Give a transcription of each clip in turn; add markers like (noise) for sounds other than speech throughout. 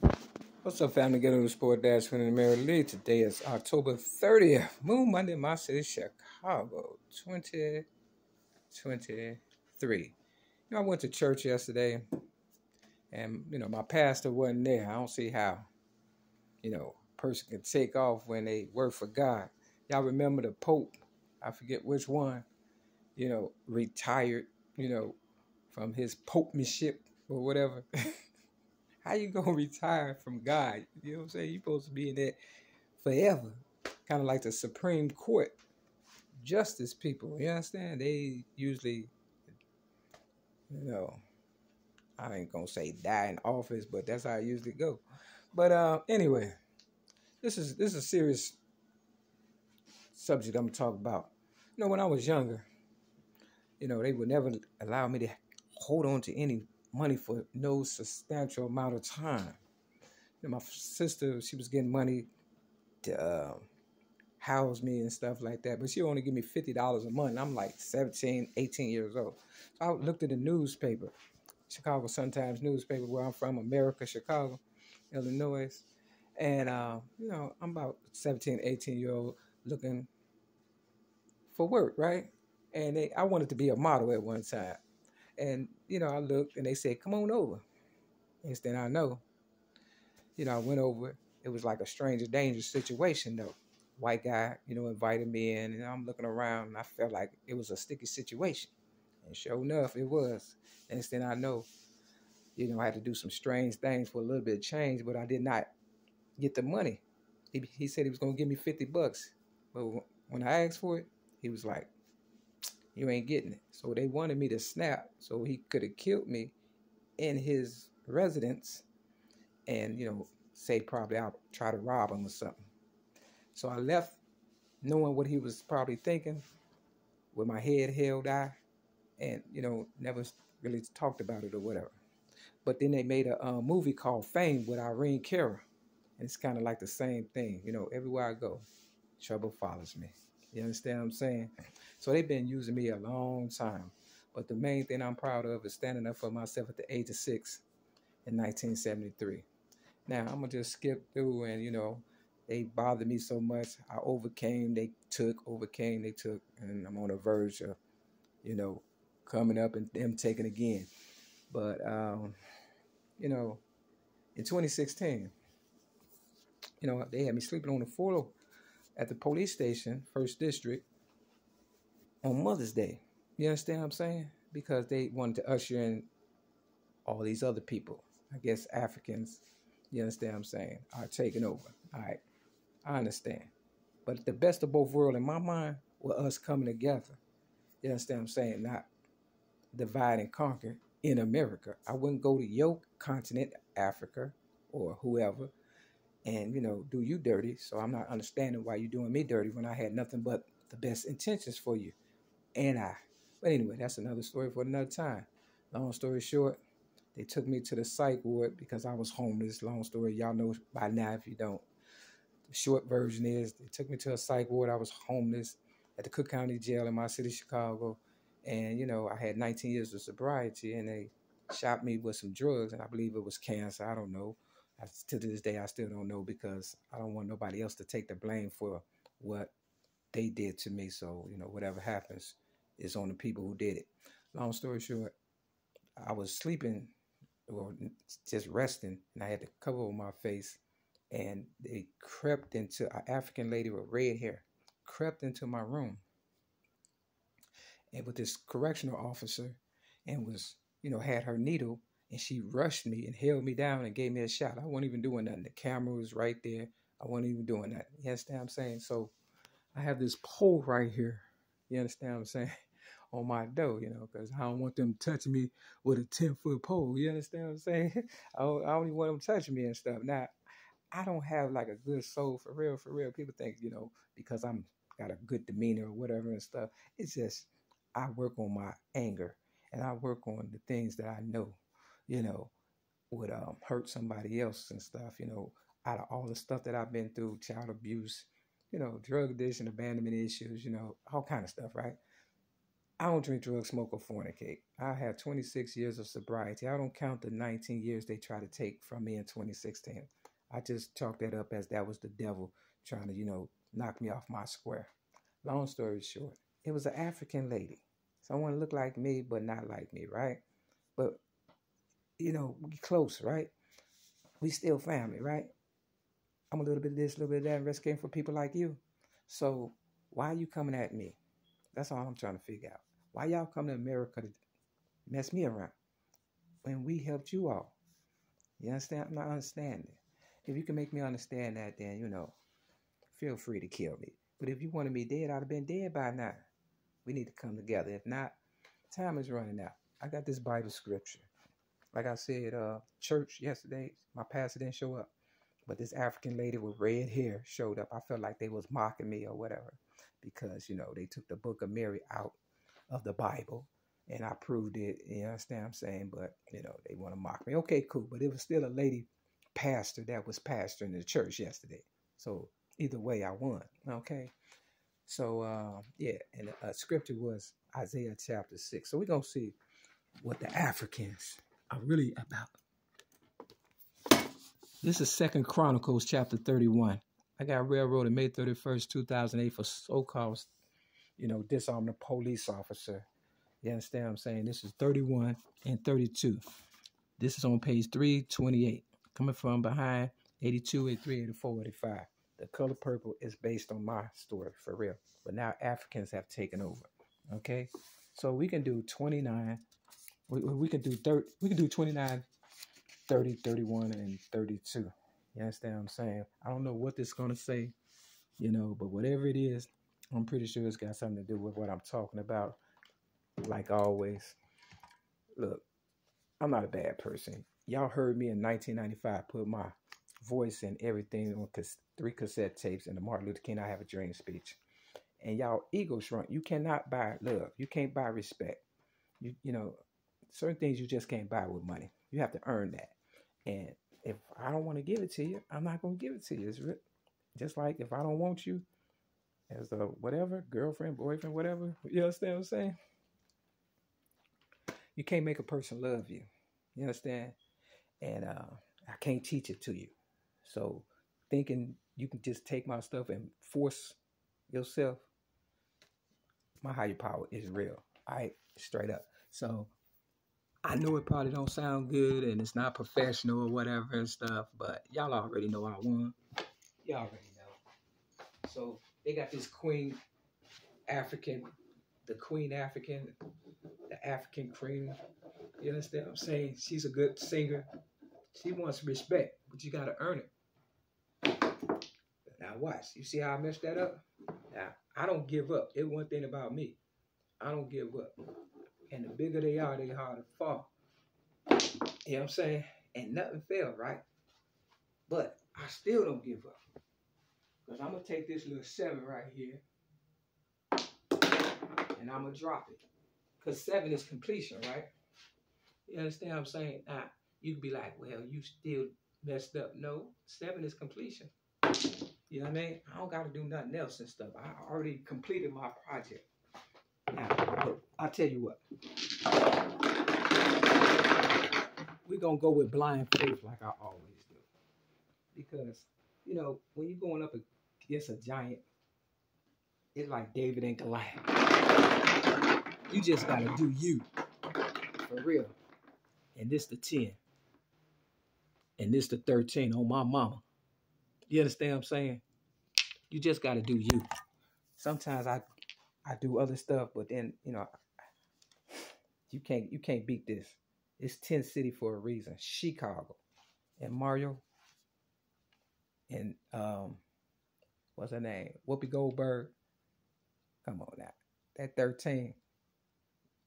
What's up, family? Get on the sport dash winning the Mary Lee. Today is October 30th, Moon Monday, my city, Chicago, 2023. You know, I went to church yesterday, and you know, my pastor wasn't there. I don't see how, you know, a person can take off when they work for God. Y'all remember the Pope? I forget which one. You know, retired. You know, from his popemanship or whatever. (laughs) How you gonna (laughs) retire from God? You know what I'm saying? You're supposed to be in that forever. Kind of like the Supreme Court justice people. You understand? They usually, you know, I ain't gonna say die in office, but that's how it usually go. But uh, anyway, this is this is a serious subject I'm gonna talk about. You know, when I was younger, you know, they would never allow me to hold on to any money for no substantial amount of time. You know, my sister, she was getting money to uh, house me and stuff like that, but she only give me $50 a month. I'm like 17, 18 years old. So I looked at the newspaper, Chicago Sun-Times newspaper, where I'm from, America, Chicago, Illinois. And, uh, you know, I'm about 17, 18 year old looking for work, right? And they, I wanted to be a model at one time. And, you know, I looked and they said, come on over. Instead, I know. You know, I went over. It was like a stranger danger situation, though. White guy, you know, invited me in, and I'm looking around, and I felt like it was a sticky situation. And sure enough, it was. Instead, I know, you know, I had to do some strange things for a little bit of change, but I did not get the money. He, he said he was going to give me 50 bucks. But when I asked for it, he was like, you ain't getting it. So they wanted me to snap so he could have killed me in his residence and, you know, say probably I'll try to rob him or something. So I left knowing what he was probably thinking with my head held high and, you know, never really talked about it or whatever. But then they made a movie called Fame with Irene Cara. And it's kind of like the same thing. You know, everywhere I go, trouble follows me. You understand what I'm saying? So they've been using me a long time. But the main thing I'm proud of is standing up for myself at the age of six in 1973. Now, I'm going to just skip through and, you know, they bothered me so much. I overcame, they took, overcame, they took, and I'm on the verge of, you know, coming up and them taking again. But, um, you know, in 2016, you know, they had me sleeping on the floor at the police station, First District, on Mother's Day. You understand what I'm saying? Because they wanted to usher in all these other people. I guess Africans, you understand what I'm saying, are taking over. All right. I understand. But the best of both worlds in my mind were us coming together. You understand what I'm saying? Not divide and conquer in America. I wouldn't go to your continent, Africa, or whoever, and you know, do you dirty. So I'm not understanding why you're doing me dirty when I had nothing but the best intentions for you and I. But anyway, that's another story for another time. Long story short, they took me to the psych ward because I was homeless. Long story, y'all know by now if you don't. The short version is they took me to a psych ward. I was homeless at the Cook County Jail in my city, Chicago. And, you know, I had 19 years of sobriety and they shot me with some drugs and I believe it was cancer. I don't know. I, to this day, I still don't know because I don't want nobody else to take the blame for what they did to me. So, you know, whatever happens, is on the people who did it. Long story short, I was sleeping or just resting, and I had to cover over my face. And they crept into an African lady with red hair, crept into my room, and with this correctional officer, and was you know had her needle, and she rushed me and held me down and gave me a shot. I wasn't even doing nothing. The camera was right there. I wasn't even doing that. You understand what I'm saying? So I have this pole right here. You understand what I'm saying? (laughs) on my door, you know, because I don't want them touching me with a 10 foot pole. You understand what I'm saying? (laughs) I don't, I don't even want them touching me and stuff. Now, I don't have like a good soul for real, for real. People think, you know, because I'm got a good demeanor or whatever and stuff. It's just I work on my anger and I work on the things that I know, you know, would um, hurt somebody else and stuff, you know, out of all the stuff that I've been through, child abuse, you know, drug addiction, abandonment issues, you know, all kind of stuff, right? I don't drink drugs, smoke, or fornicate. I have 26 years of sobriety. I don't count the 19 years they try to take from me in 2016. I just chalk that up as that was the devil trying to, you know, knock me off my square. Long story short, it was an African lady. Someone looked like me, but not like me, right? But, you know, we close, right? We still family, right? I'm a little bit of this, a little bit of that, and came for people like you. So why are you coming at me? That's all I'm trying to figure out. Why y'all come to America to mess me around when we helped you all? You understand? I'm not understanding. If you can make me understand that, then you know, feel free to kill me. But if you wanted me dead, I'd have been dead by now. We need to come together. If not, time is running out. I got this Bible scripture. Like I said, uh, church yesterday, my pastor didn't show up. But this African lady with red hair showed up. I felt like they was mocking me or whatever because, you know, they took the book of Mary out of the Bible and I proved it. You understand what I'm saying? But, you know, they want to mock me. Okay, cool. But it was still a lady pastor that was pastoring the church yesterday. So either way, I won. Okay. So, uh, yeah, and the uh, scripture was Isaiah chapter 6. So we're going to see what the Africans are really about. This is Second Chronicles chapter 31. I got railroaded May 31st, 2008 for so-called, you know, disarming a police officer. You understand what I'm saying? This is 31 and 32. This is on page 328. Coming from behind 82, 83, 84, 85. The color purple is based on my story for real. But now Africans have taken over. Okay? So we can do 29. We, we can do 30. We can do 29 30, 31, and 32. You understand what I'm saying? I don't know what this is going to say, you know, but whatever it is, I'm pretty sure it's got something to do with what I'm talking about. Like always, look, I'm not a bad person. Y'all heard me in 1995 put my voice and everything on three cassette tapes in the Martin Luther King I Have a Dream speech. And y'all ego shrunk. You cannot buy love. You can't buy respect. You you know, certain things you just can't buy with money. You have to earn that. And if I don't want to give it to you, I'm not going to give it to you. It's just like if I don't want you as a whatever, girlfriend, boyfriend, whatever, you understand what I'm saying? You can't make a person love you. You understand? And uh, I can't teach it to you. So thinking you can just take my stuff and force yourself, my higher power is real. All right, straight up. So I know it probably don't sound good and it's not professional or whatever and stuff, but y'all already know I won. Y'all already know. So they got this queen African, the queen African, the African queen. You understand what I'm saying? She's a good singer. She wants respect, but you gotta earn it. Now watch. You see how I messed that up? Now I don't give up. It's one thing about me. I don't give up. And the bigger they are, they harder to fall. You know what I'm saying? And nothing fell, right? But I still don't give up. Because I'm going to take this little seven right here. And I'm going to drop it. Because seven is completion, right? You understand what I'm saying? Now, you can be like, well, you still messed up. No, seven is completion. You know what I mean? I don't got to do nothing else and stuff. I already completed my project. Now, I'll tell you what. We're to go with blind faith like I always do. Because, you know, when you're going up against a giant, it's like David and Goliath. You just got to do you. For real. And this the 10. And this the 13 on my mama. You understand what I'm saying? You just got to do you. Sometimes I I do other stuff, but then you know, you can't you can't beat this. It's Ten City for a reason. Chicago, and Mario, and um, what's her name? Whoopi Goldberg. Come on now, that thirteen.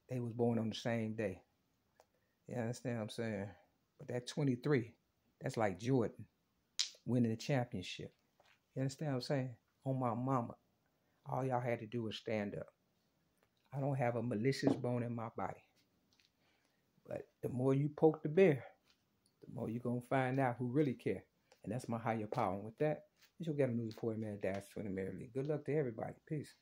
They was born on the same day. You understand what I'm saying? But that 23, that's like Jordan winning the championship. You understand what I'm saying? On my mama. All y'all had to do was stand up. I don't have a malicious bone in my body. But the more you poke the bear, the more you're going to find out who really care. And that's my higher power. And with that, you'll get a news report, man. Dash 20 Mary Lee. Good luck to everybody. Peace.